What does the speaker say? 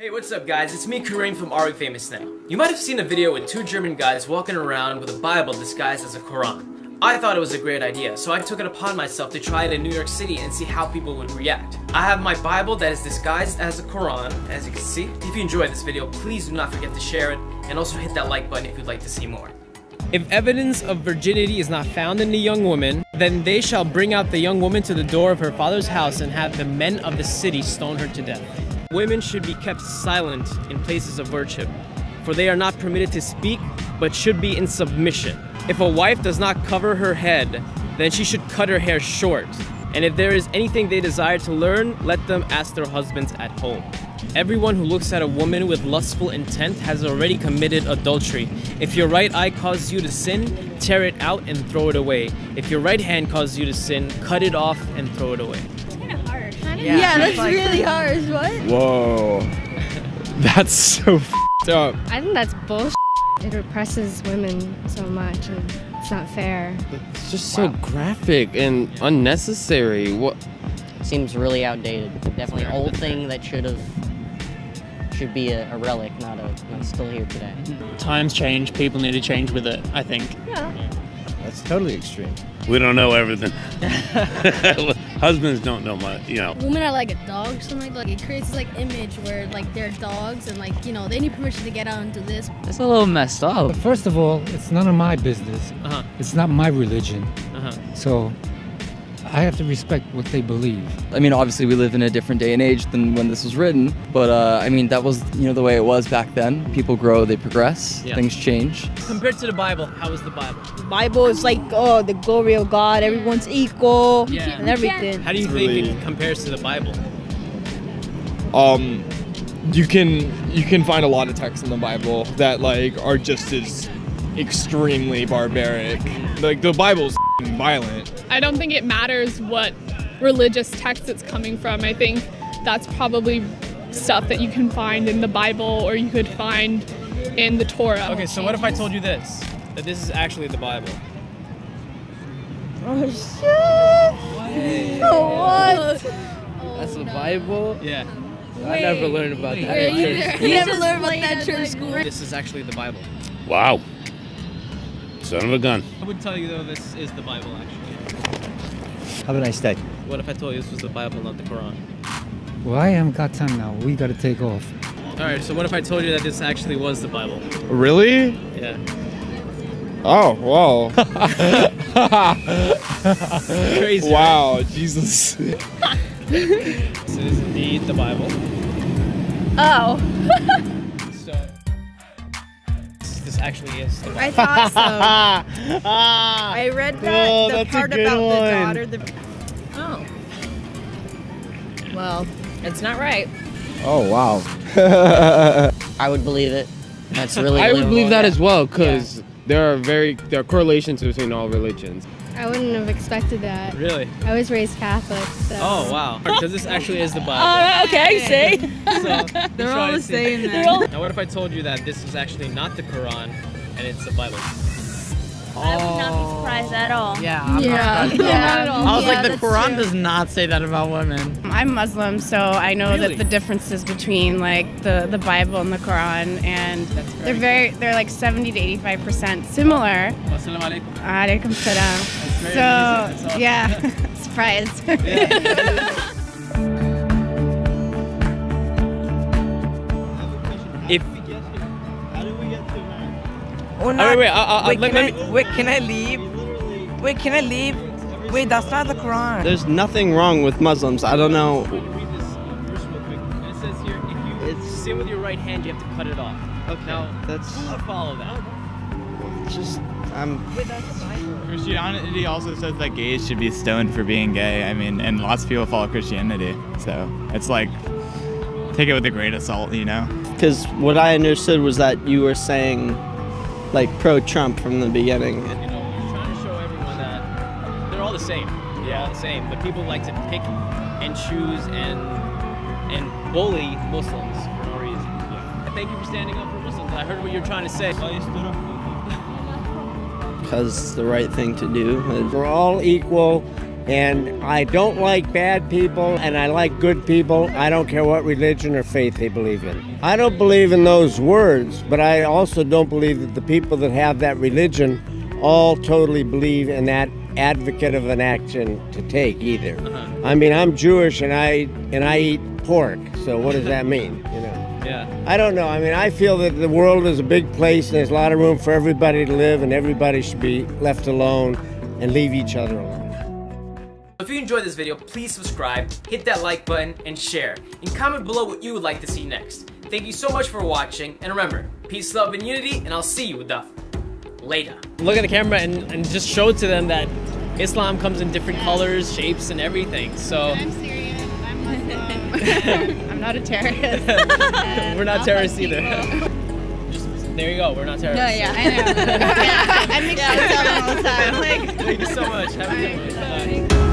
Hey, what's up guys? It's me, Karim from Are We Famous Now. You might have seen a video with two German guys walking around with a Bible disguised as a Quran. I thought it was a great idea, so I took it upon myself to try it in New York City and see how people would react. I have my Bible that is disguised as a Quran, as you can see. If you enjoyed this video, please do not forget to share it, and also hit that like button if you'd like to see more. If evidence of virginity is not found in the young woman, then they shall bring out the young woman to the door of her father's house and have the men of the city stone her to death. Women should be kept silent in places of worship, for they are not permitted to speak, but should be in submission. If a wife does not cover her head, then she should cut her hair short. And if there is anything they desire to learn, let them ask their husbands at home. Everyone who looks at a woman with lustful intent has already committed adultery. If your right eye causes you to sin, tear it out and throw it away. If your right hand causes you to sin, cut it off and throw it away. Yeah, that's really harsh. What? Whoa. That's so f***ed up. I think that's bullshit. It represses women so much, and it's not fair. It's just so graphic and unnecessary. What? Seems really outdated. Definitely an old thing that should have should be a, a relic, not a not still here today. Times change, people need to change with it, I think. Yeah. That's totally extreme. We don't know everything. Husbands don't know much, you know. Women are like a dog, or something like that. It creates this like image where like they're dogs and like you know they need permission to get out and do this. It's a little messed up. First of all, it's none of my business. Uh-huh. It's not my religion. Uh-huh. So I have to respect what they believe. I mean, obviously, we live in a different day and age than when this was written, but uh, I mean, that was you know the way it was back then. People grow, they progress, Yeah. things change. Compared to the Bible, how is the Bible? Bible is like oh the glory of God, everyone's equal Yeah. and everything. How do you It's think really- it compares to the Bible? Um, you can you can find a lot of texts in the Bible that like are just as extremely barbaric. Like the Bible's violent. I don't think it matters what religious text it's coming from. I think that's probably stuff that you can find in the Bible or you could find in the Torah. Okay, so what if I told you this? That this is actually the Bible. Oh shit! what? Oh, that's the Bible. Yeah. I never learned about that. Wait, in you- church. you never learned about that church school. This is actually the Bible. Wow. Son of a gun. I would tell you though this is the Bible actually. Have a nice day. What if I told you this was the Bible, not the Quran? Well, I haven't got time now. We got to take off. Alright, so what if I told you that this actually was the Bible? Really? Yeah. Oh, wow. Crazy. wow, Jesus. This is indeed the Bible. Oh, So this actually is the Bible. I thought so. Ah. I read that Oh, the that's a part good about one. the daughter. The oh. Well, it's not right. Oh wow. I would believe it. That's really. I would believe that yeah. as well because there are very there are correlations between all religions. I wouldn't have expected that. Really? I was raised Catholic, so. Oh wow. Because this actually is the Bible. oh, okay, see. So, They're all the same then. Now what if I told you that this is actually not the Quran and it's the Bible? I would not be surprised at all. Yeah, I'm Yeah. not surprised at all. I was Yeah, like, the Quran true. does not say that about women. I'm Muslim, so I know Really? that the differences between like the, the Bible and the Quran, and they're very they're like 70 to 85 percent similar. Assalamu alaikum. Alaikum salam. So amazing. That's awesome. yeah, surprise. If Or Oh, wait, wait, uh, uh, wait, let- can let I, wait, can I leave? Wait, can I leave? Wait, that's not the Quran. There's nothing wrong with Muslims. I don't know. read this verse real quick. It says here, if you sin with your right hand, you have to cut it off. Okay, Now, that's who would follow that? just. I'm. Christianity also says that gays should be stoned for being gay. I mean, and lots of people follow Christianity. So it's like, take it with a grain of salt, you know? Because what I understood was that you were saying, like, pro Trump from the beginning. You know, we're trying to show everyone that they're all the same. They're the same. But people like to pick and choose and and bully Muslims for no reason. Yeah. Thank you for standing up for Muslims. I heard what you're trying to say. Oh, you stood up. Because it's the right thing to do. We're all equal. And I don't like bad people and I like good people. I don't care what religion or faith they believe in. I don't believe in those words, but I also don't believe that the people that have that religion all totally believe in that advocate of an action to take either. Uh-huh. I mean, I'm Jewish and I and I eat pork. So what does that mean? You know. Yeah. I don't know. I mean, I feel that the world is a big place and there's a lot of room for everybody to live and everybody should be left alone and leave each other alone. If you enjoyed this video, please subscribe, hit that like button, and share. And comment below what you would like to see next. Thank you so much for watching, and remember, peace, love, and unity, and I'll see you with the later. Look at the camera and, and just show to them that Islam comes in different colors, shapes, and everything. So I'm Syrian. I'm Muslim. I'm not a terrorist. we're not I'll terrorists help either. Just, there you go. We're not terrorists. No, yeah, I know. yeah, I make fun all the time. Like, Thank you so much. Have a good one. Bye.